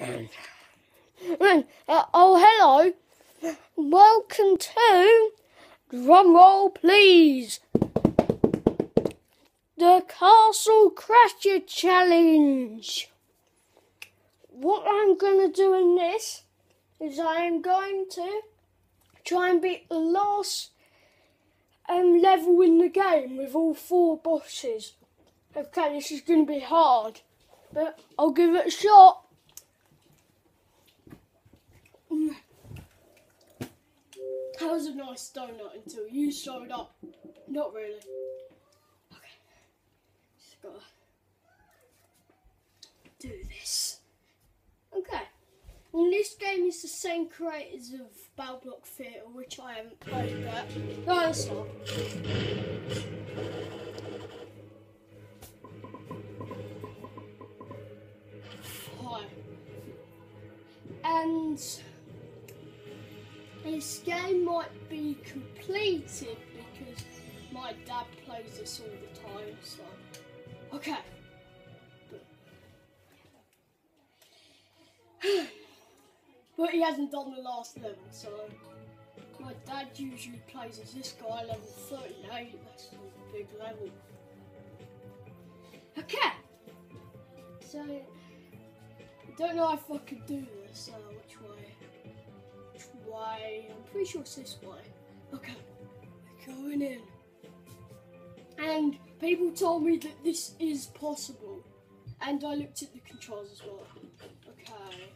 Uh, oh, hello. Welcome to drum roll please. The Castle Crasher Challenge. What I'm going to do in this is I am going to try and beat the last um, level in the game with all four bosses. Okay, this is going to be hard, but I'll give it a shot. That was a nice donut until you showed up. Not really. Okay. Just gotta do this. Okay. And this game is the same creators of Battleblock Theatre, which I haven't played yet. No, that's not. Hi. And this game might be completed because my dad plays this all the time, so. Okay. But he hasn't done the last level, so. My dad usually plays as this guy, level 38. That's a big level. Okay. So. I don't know if I could do this, uh, which way I'm pretty sure it's this way. Okay, we're going in. And people told me that this is possible. And I looked at the controls as well. Okay.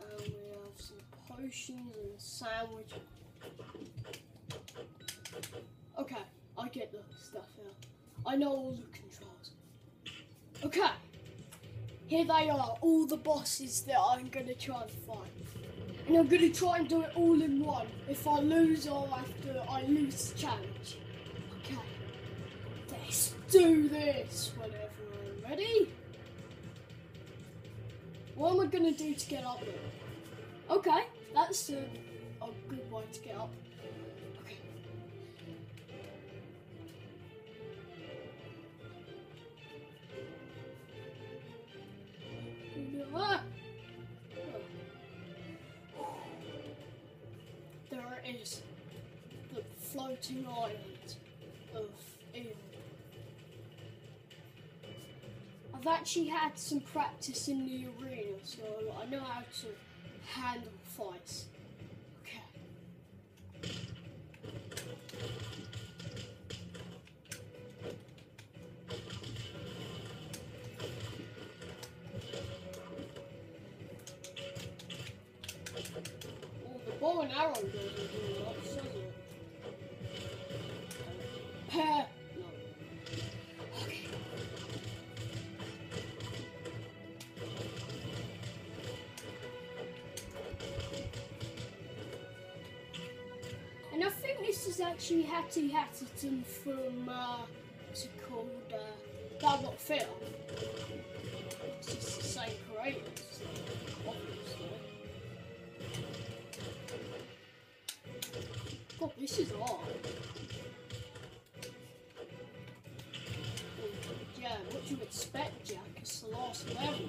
And we have some potions and sandwich. Okay, I get the stuff now. I know all the controls. Okay. Here they are, all the bosses that I'm gonna try and fight. And I'm gonna try and do it all in one. If I lose, or after I lose the challenge. Okay. Let's do this whenever I'm ready. What am I gonna do to get up there? Okay, that's a, a good way to get up. Is the floating island of Inn. I've actually had some practice in the arena, so I know how to handle fights. Arrow. No. Okay. And I think this is actually Hatty Hattington from, uh, what's it called? Uh, Battleblock Film. It's just the same creators, This is hard. Oh, yeah, what do you expect, Jack? It's the last level.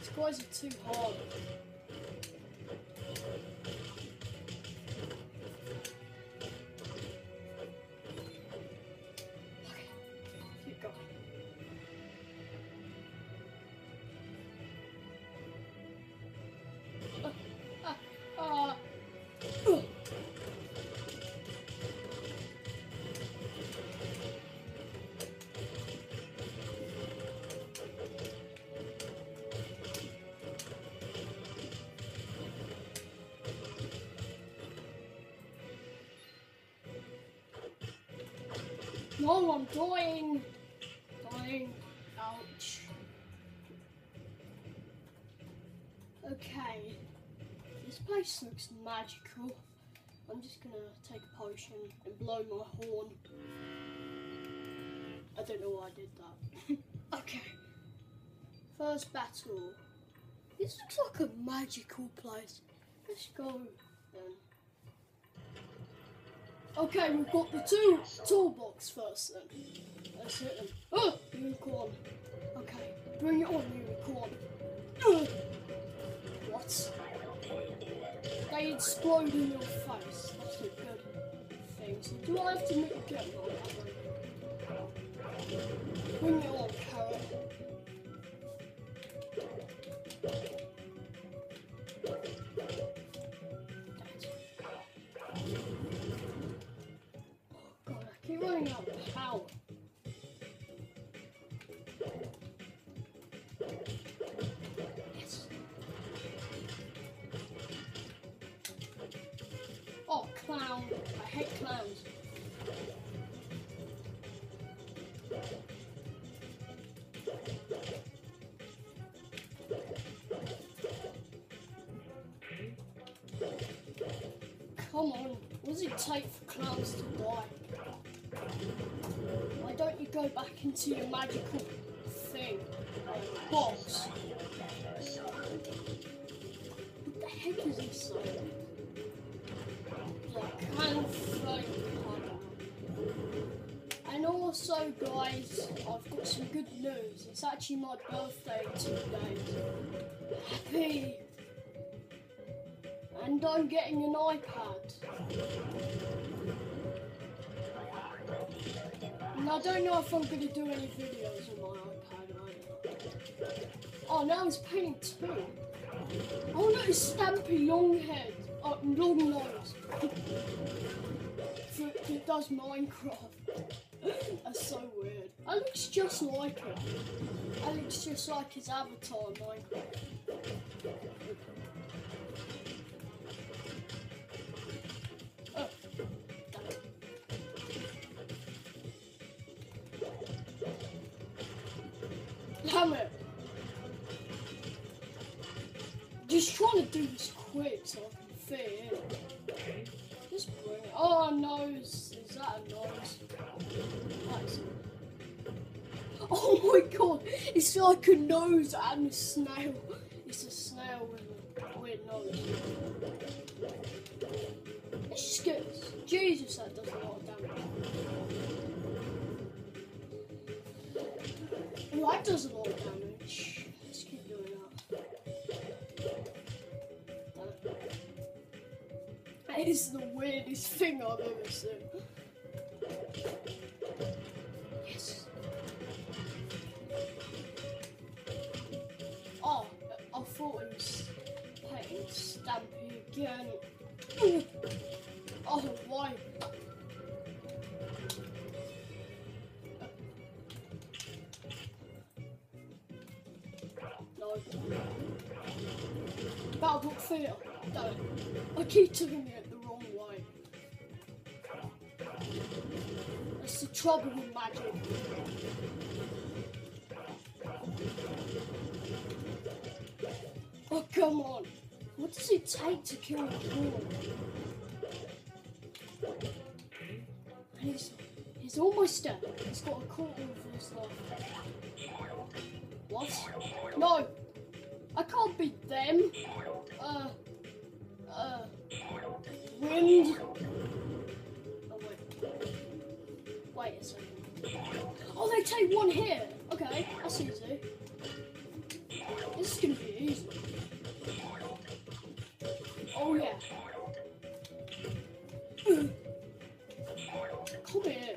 These guys are too hard. No, I'm dying. Dying. Ouch. Okay. This place looks magical. I'm just gonna take a potion and blow my horn. I don't know why I did that. okay. First battle. This looks like a magical place. Let's go then. Okay, we've got the two toolbox first then. Let's hit them. Oh, unicorn. Okay, bring it on, unicorn. Ugh. What? They explode in your face. That's a good thing. So do I have to make a get Bring it on, carrot. Hate clowns. Come on, does it take for clowns to die? Why don't you go back into your magical thing? Box. What the heck is this guys, I've got some good news. It's actually my birthday today. Happy and I'm getting an iPad. And I don't know if I'm going to do any videos on my iPad. Oh, now it's painting too. Oh no, Stampy long head. Oh, long nose. It does Minecraft. That's so weird. It looks just like him. That looks just like his avatar in Minecraft. Oh, it. Just trying to do this quick so I can fit in. Bring it. Oh, nose. Is that a nose? Nice. Oh my god! It's like a nose and a snail. It's a snail with a weird nose. Let's just get. Jesus, that does thing I've ever seen. Yes. Oh, I thought it was painting Stampy again. Oh, why? No. Battlebook Theatre. No. I keep doing it trouble magic. Oh, come on. What does it take to kill a pawn? And he's, he's almost dead. He's got a quarter of his life. What? No! I can't beat them! Uh. Uh. Wind! Wait. A second. Oh, they take one hit! Okay, that's easy. This is gonna be easy. Oh, yeah. Come here.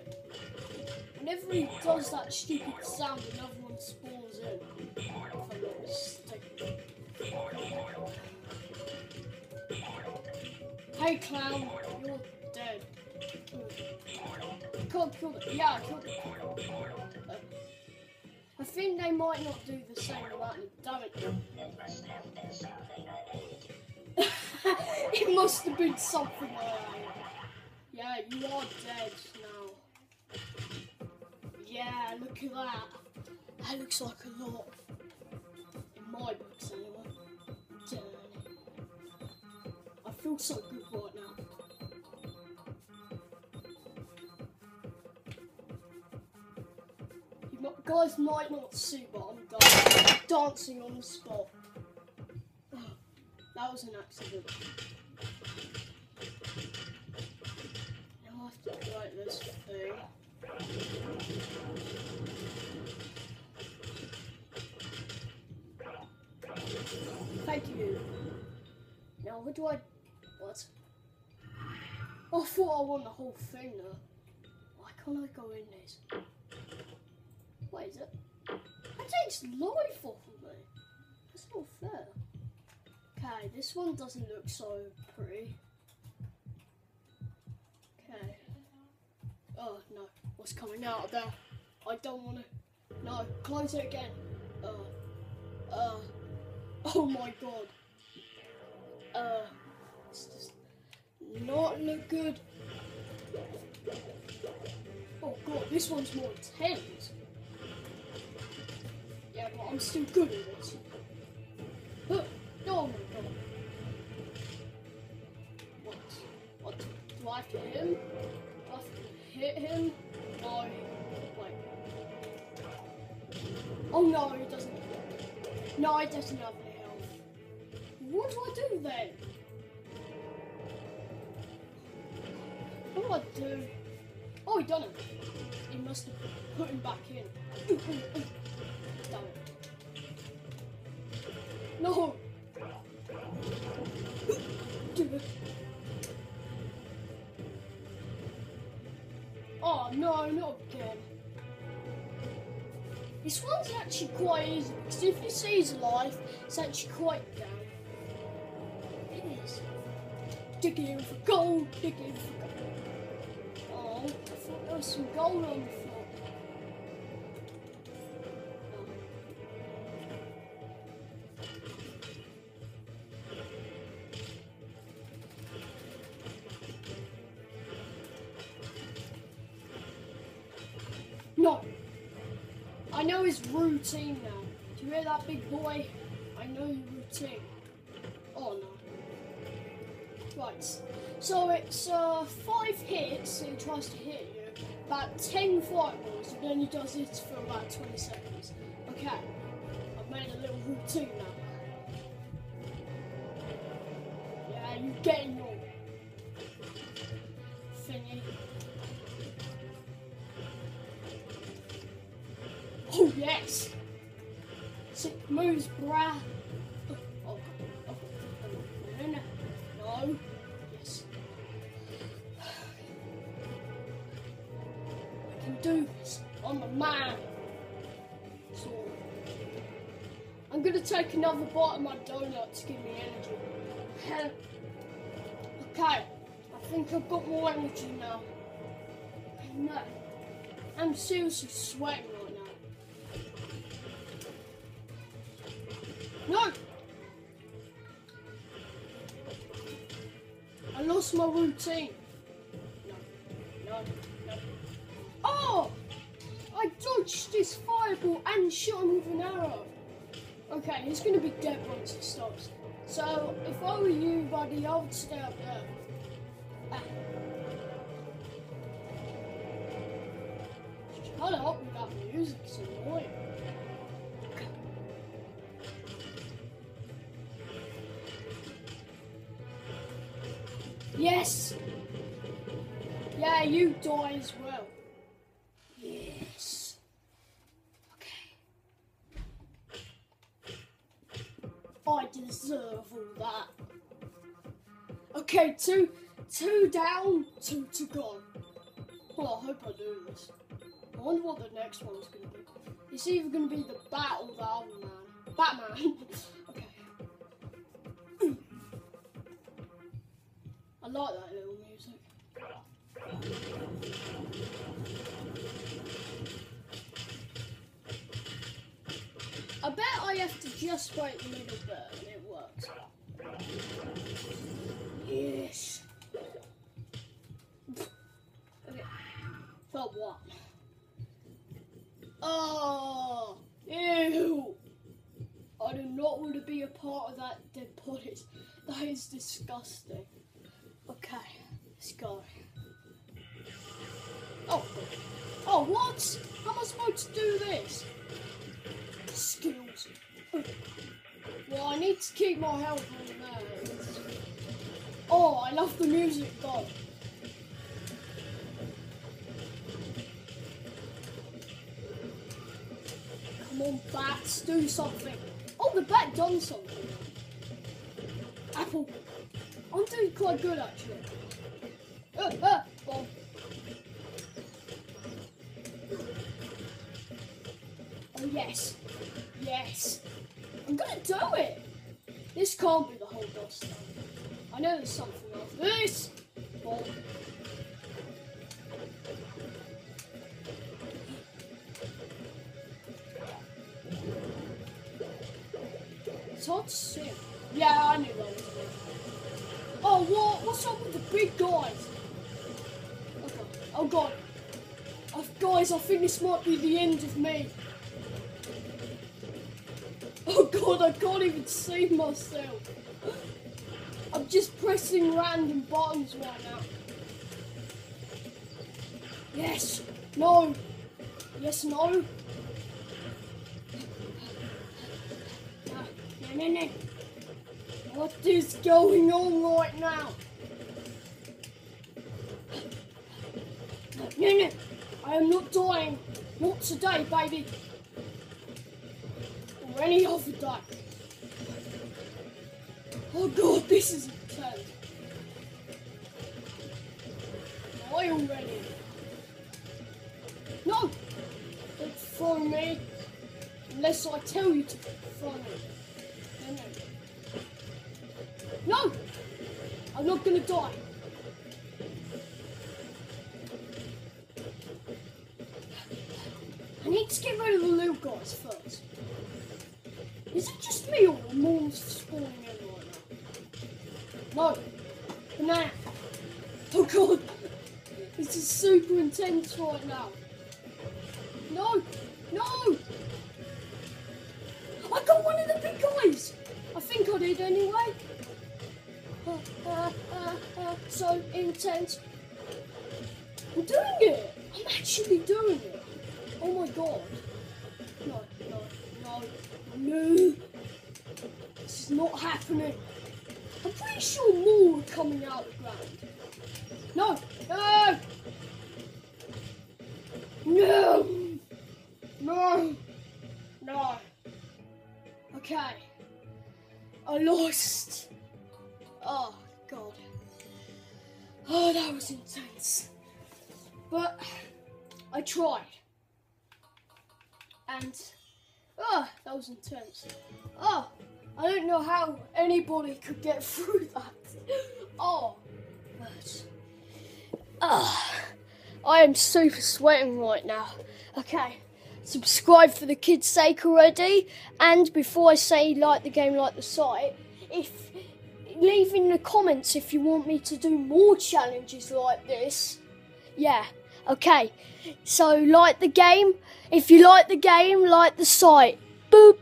Whenever he does that stupid sound, another one spawns in. If I'm not mistaken. Hey, clown, Kill them. Yeah. Uh, I think they might not do the same amount of damage. it must have been something. Yeah, you are dead now. Yeah, look at that. That looks like a lot. In my books, anyway. I feel so good right guys might not see, but I'm dan- dancing on the spot. That was an accident. Now I have to like this thing. Thank you. Now, what do I. What? I thought I won the whole thing though. Why can't I go in this? What is it? It takes life off of me. That's not fair. Okay, this one doesn't look so pretty. Okay. Oh no, what's coming out of there? I don't want to. No, close it again. Uh. Uh. Oh my god. Uh. This does not look good. Oh god, this one's more intense. But I'm still good at. Huh. Oh my god. What? What? Do I have to hit him? Do I have to hit him? No. Wait. Oh no, he doesn't. No, he doesn't have any health. What do I do then? What do I do? Oh, he done it. He must have put him back in. Oh no, not again. This one's actually quite easy because if you see his life, it's actually quite down. It is. Digging for gold, digging for gold. Oh, I thought there was some gold on the floor. No. I know his routine now. Do you hear that, big boy? I know your routine. Oh no. Right. So it's uh, five hits. He tries to hit you. About ten fireballs, and then he does it for about twenty seconds. Okay. I've made a little routine now. Yeah, you're getting your oh, no, no, no. Yes. I can do this. I'm a man. I'm gonna take another bite of my donut to give me energy. Okay, I think I've got more energy now. No, I'm seriously sweating lost my routine. No, no, no. Oh! I dodged this fireball and shot him with an arrow. Okay, he's gonna be dead once it stops. So, if I were you, buddy, I would stay up there. Ah. Shut up with that music, die as well. Yes. Okay. I deserve all that. Okay, two, two down, two to gone. Well, I hope I do this. I wonder what the next one's gonna be. It's either gonna be the Bat or the other man. Batman. okay. I like that little music. I bet I have to just wait a little bit and it works. Yes. Okay. For what? Oh, ew. I do not want to be a part of that dead bodies. That is disgusting. Okay, let's go. Oh. Oh, what? How am I supposed to do this? Skills. well, I need to keep my health on that. Oh, I love the music, God. Come on, bats, do something. Oh, the bat done something. Apple. I'm doing quite good, actually. Uh, uh. This can't be the whole boss. I know there's something else. This bomb. It's hard to see. Yeah, I knew that was. Oh, what? What's up with the big guys? Okay. Oh god. Oh, guys, I think this might be the end of me. God, I can't even see myself. I'm just pressing random buttons right now. Yes. No. Yes, no. Ah, no, no, no. What is going on right now? No, no. I am not dying. Not today, baby. Any other day. Oh god, this is intense. Die already. No! Don't throw me. Unless I tell you to throw me. No! I'm not gonna die. I need to get rid of the little guys first. Intense right now. No. No. I got one of the big guys. I think I did anyway. Uh, uh, uh, so intense. I'm doing it. I'm actually doing it. Oh my god. No, no, no, no. This is not happening. I'm pretty sure more are coming out of the ground. No, no, no, no, no. Okay. I lost. Oh, God. Oh, that was intense. But I tried. And, oh, that was intense. Oh, I don't know how anybody could get through that. Oh, but, oh, I am super sweating right now. Okay, subscribe for the kids' sake already. And before I say like the game, like the site, if leave in the comments if you want me to do more challenges like this. Yeah, okay. So like the game. If you like the game, like the site. Boop.